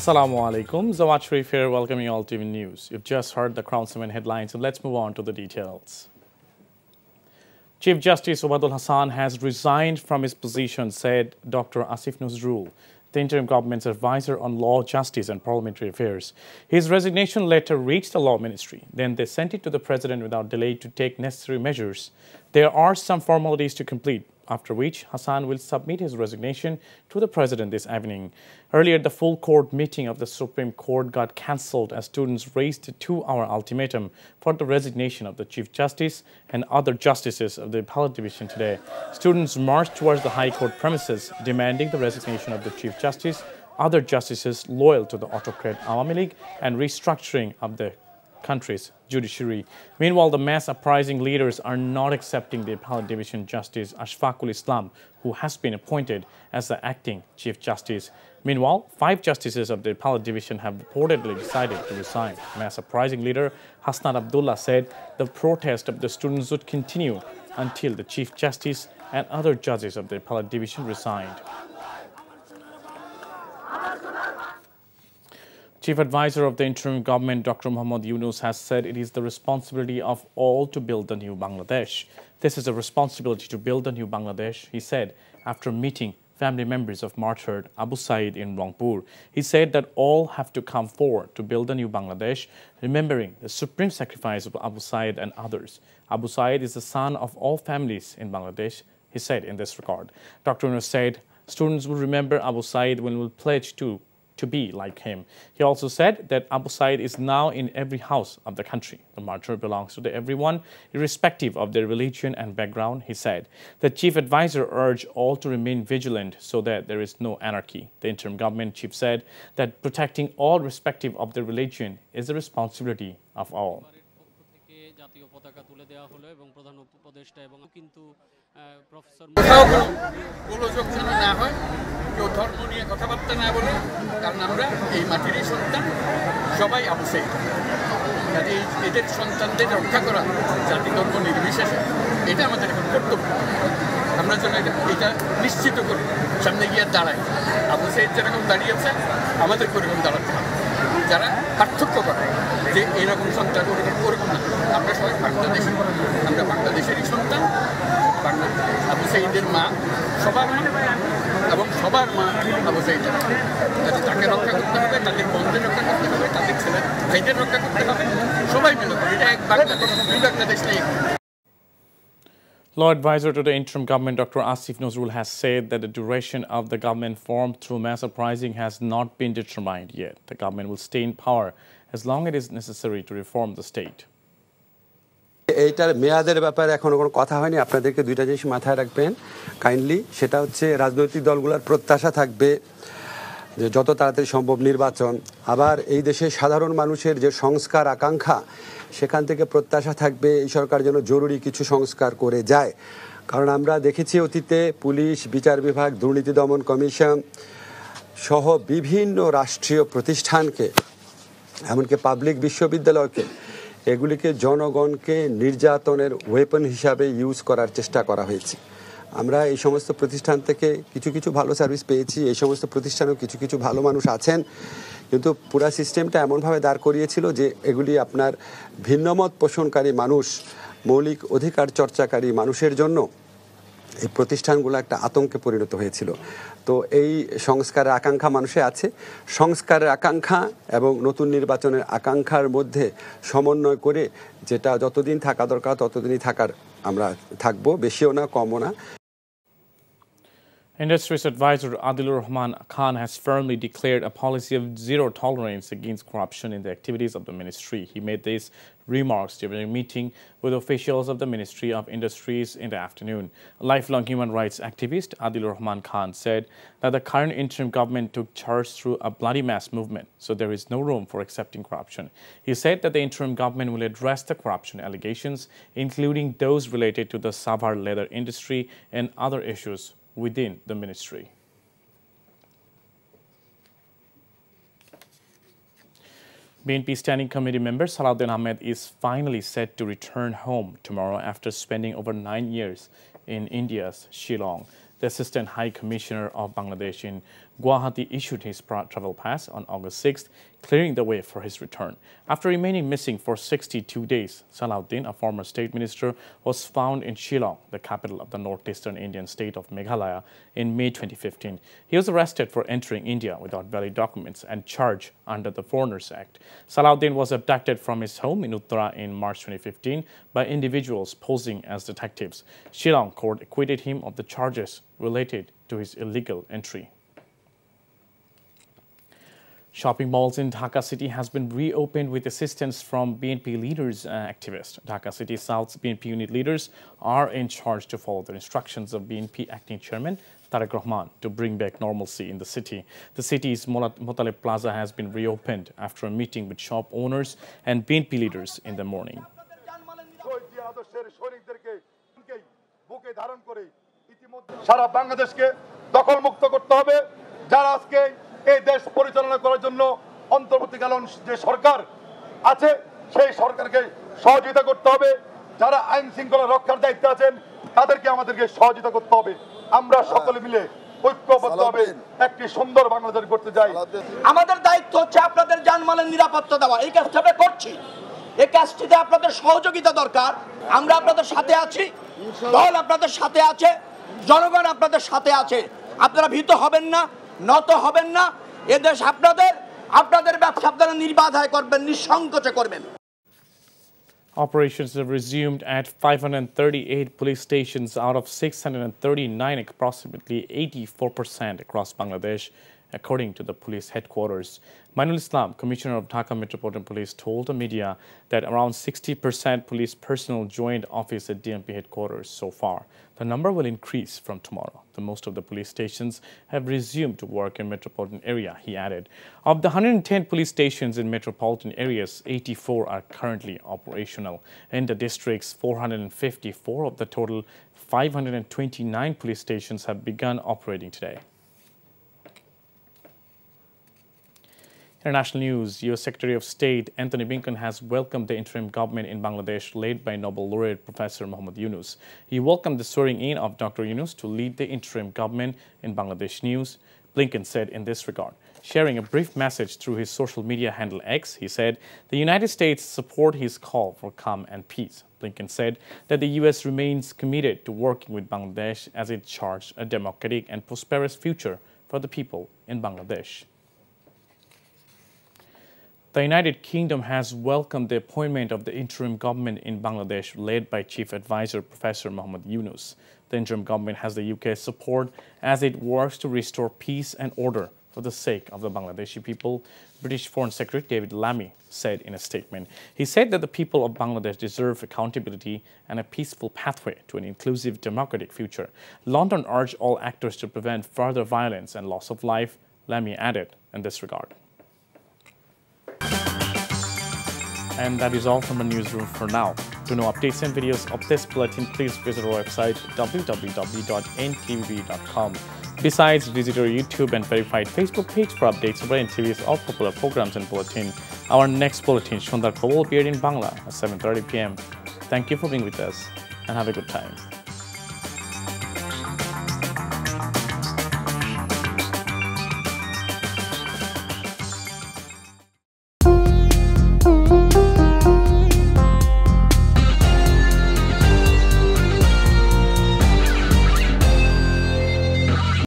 Assalamu alaikum. Zawad Sharif here, welcoming you all to TV News. You've just heard the Crown 7 headlines, so let's move on to the details. Chief Justice Obaidul Hassan has resigned from his position, said Dr. Asif Nazrul, the interim government's advisor on law, justice, and parliamentary affairs. His resignation letter reached the law ministry. Then they sent it to the president without delay to take necessary measures. There are some formalities to complete after which Hassan will submit his resignation to the president this evening. Earlier, the full court meeting of the Supreme Court got cancelled as students raised a two-hour ultimatum for the resignation of the Chief Justice and other justices of the Appellate Division today. Students marched towards the High Court premises demanding the resignation of the Chief Justice, other justices loyal to the autocrat Awami League, and restructuring of the country's judiciary. Meanwhile, the mass uprising leaders are not accepting the appellate division justice Ashfaqul Islam, who has been appointed as the acting chief justice. Meanwhile, five justices of the appellate division have reportedly decided to resign. Mass uprising leader Hasnat Abdullah said the protest of the students would continue until the chief justice and other judges of the appellate division resigned. Chief Advisor of the interim government, Dr. Muhammad Yunus, has said it is the responsibility of all to build the new Bangladesh. This is a responsibility to build the new Bangladesh, he said after meeting family members of martyred Abu Said in Rangpur. He said that all have to come forward to build a new Bangladesh, remembering the supreme sacrifice of Abu Said and others. Abu Said is the son of all families in Bangladesh, he said in this regard. Dr. Yunus said students will remember Abu Said when we pledge to to be like him. He also said that Abu Said is now in every house of the country. The martyr belongs to everyone, irrespective of their religion and background, he said. The chief advisor urged all to remain vigilant so that there is no anarchy. The interim government chief said that protecting all respective of their religion is the responsibility of all. জাতীয় পতাকা তুলে দেওয়া হলো এবং প্রধান উপদেষ্টা এবং কিন্তু প্রফেসর কোথাও গোলযোগ যেন না হয়, কেউ ধর্ম নিয়ে কথাবার্তা না বলে, কারণ আমরা এই মাটিরই সন্তান, সবাই অবশ্যই কাজে এদের সন্তানদের রক্ষা করা, জাতি ধর্ম নির্বিশেষে, এটা আমাদের এখন কর্তব্য। আমরা যেন এটা নিশ্চিত করি, সামনে গিয়ে দাঁড়াই। আবু সাইদ যেরকম দাঁড়িয়েছে, আমাদের ওরকম দাঁড়াতে হবে। যারা পার্থক্য করে যে এরকম সন্তান, ওরকম না। আমরা সবাই বাংলাদেশের আমরা বাংলাদেশেরই সন্তান। বাংলা আবু সাইদের মা, সবার এবং সবার মা আবু সাইদের যাতে তাকে রক্ষা করতে হবে, তাদের বন্ধের রক্ষা করতে হবে, তাদের ছেলে ভাইদের রক্ষা করতে হবে। সবাই মিলে এটা এক বাংলাদেশ, দুই বাংলাদেশ নেই Law advisor to the interim government, Dr. Asif Nazrul, has said that the duration of the government formed through mass uprising has not been determined yet. The government will stay in power as long as it is necessary to reform the state. এইটার মেয়াদের ব্যাপারে এখনো কোনো কথা হয়নি আপনাদেরকে দুইটা জিনিস মাথায় রাখবেন কাইন্ডলি সেটা হচ্ছে রাজনৈতিক দলগুলোর প্রত্যাশা থাকবে যে যত তাড়াতাড়ি সম্ভব নির্বাচন, আবার এই দেশে সাধারণ মানুষের যে সংস্কার আকাঙ্ক্ষা, সেখান থেকে প্রত্যাশা থাকবে এই সরকার যেন জরুরি কিছু সংস্কার করে যায়। কারণ আমরা দেখেছি অতীতে পুলিশ, বিচার বিভাগ, দুর্নীতি দমন কমিশন সহ বিভিন্ন রাষ্ট্রীয় প্রতিষ্ঠানকে, এমনকি পাবলিক বিশ্ববিদ্যালয়কে, এগুলিকে জনগণকে নির্যাতনের ওয়েপন হিসাবে ইউজ করার চেষ্টা করা হয়েছে। আমরা এই সমস্ত প্রতিষ্ঠান থেকে কিছু কিছু ভালো সার্ভিস পেয়েছি, এই সমস্ত প্রতিষ্ঠানেও কিছু কিছু ভালো মানুষ আছেন। কিন্তু পুরা সিস্টেমটা এমনভাবে দাঁড় করিয়েছিল যে এগুলি আপনার ভিন্নমত পোষণকারী মানুষ, মৌলিক অধিকার চর্চাকারী মানুষের জন্য এই প্রতিষ্ঠানগুলো একটা আতঙ্কে পরিণত হয়েছিল। তো এই সংস্কারের আকাঙ্ক্ষা মানুষে আছে। সংস্কারের আকাঙ্ক্ষা এবং নতুন নির্বাচনের আকাঙ্ক্ষার মধ্যে সমন্বয় করে যেটা যতদিন থাকা দরকার, ততদিনই থাকার আমরা থাকব, বেশিও না, কমও না। Industries advisor Adilur Rahman Khan has firmly declared a policy of zero tolerance against corruption in the activities of the ministry. He made these remarks during a meeting with officials of the Ministry of Industries in the afternoon. A lifelong human rights activist, Adilur Rahman Khan, said that the current interim government took charge through a bloody mass movement, so there is no room for accepting corruption. He said that the interim government will address the corruption allegations, including those related to the Savar leather industry and other issues within the ministry. BNP Standing Committee member Salahuddin Ahmed is finally set to return home tomorrow after spending over nine years in India's Shillong. The Assistant High Commissioner of Bangladesh in Guwahati issued his travel pass on August 6th, clearing the way for his return. After remaining missing for 62 days, Salahuddin, a former state minister, was found in Shillong, the capital of the northeastern Indian state of Meghalaya, in May 2015. He was arrested for entering India without valid documents and charged under the Foreigners Act. Salahuddin was abducted from his home in Uttara in March 2015 by individuals posing as detectives. Shillong court acquitted him of the charges related to his illegal entry. Shopping malls in Dhaka city has been reopened with assistance from BNP leaders uh, activists. Dhaka city South's BNP unit leaders are in charge to follow the instructions of BNP acting chairman Tarique Rahman to bring back normalcy in the city. The city's Motaleb Plaza has been reopened after a meeting with shop owners and BNP leaders in the morning. সারা বাংলাদেশকে দখলমুক্ত করতে হবে যারা আজকে এই দেশ পরিচালনা করার জন্য অন্তর্বর্তীকালীন যে সরকার আছে সেই সরকারকে সহযোগিতা করতে হবে। যারা আইন শৃঙ্খলা রক্ষার দায়িত্বে আছেন তাদেরকে আমাদেরকে সহযোগিতা করতে হবে। আমরা সকলে মিলে ঐক্যবদ্ধভাবে একটি সুন্দর বাংলাদেশ করতে যাই আমাদের দায়িত্ব হচ্ছে আপনাদের জানমালের নিরাপত্তা দেওয়া। এই কাজটা আমরা করছি। এই কাজটিতে আপনাদের সহযোগিতা দরকার। আমরা আপনাদের সাথে আছি। দল আপনাদের সাথে আছে। জনগণ আপনাদের সাথে আছে। আপনারা ভীত হবেন না। নত হবেন না এদেশ আপনাদের আপনাদের ব্যবসা আপনারা নির্বাধায় করবেন নিঃসংকোচে করবেন Operations have resumed at 538 police stations out of 639, approximately 84% across Bangladesh according to the police headquarters. Mainul Islam, Commissioner of Dhaka Metropolitan Police, told the media that around 60% police personnel joined office at DMP headquarters so far. The number will increase from tomorrow. The most of the police stations have resumed to work in metropolitan area, he added. Of the 110 police stations in metropolitan areas, 84 are currently operational. In the districts, 454 of the total 529 police stations have begun operating today. International news, U.S. Secretary of State Antony Blinken has welcomed the interim government in Bangladesh led by Nobel laureate Professor Muhammad Yunus. He welcomed the swearing in of Dr. Yunus to lead the interim government in Bangladesh news. Blinken said in this regard, sharing a brief message through his social media handle X, he said, the United States support his call for calm and peace. Blinken said that the U.S. remains committed to working with Bangladesh as it charts a democratic and prosperous future for the people in Bangladesh. The United Kingdom has welcomed the appointment of the interim government in Bangladesh led by Chief Advisor Professor Muhammad Yunus. The interim government has the UK's support as it works to restore peace and order for the sake of the Bangladeshi people, British Foreign Secretary David Lammy said in a statement. He said that the people of Bangladesh deserve accountability and a peaceful pathway to an inclusive democratic future. London urged all actors to prevent further violence and loss of life, Lammy added in this regard. And that is all from the newsroom for now. To know updates and videos of this bulletin, please visit our website www.ntvbd.com. Besides, visit our YouTube and verified Facebook page for updates about NTV's all popular programs and bulletin. Our next bulletin, Shondar will appear in Bangla at 7.30 p.m. Thank you for being with us and have a good time.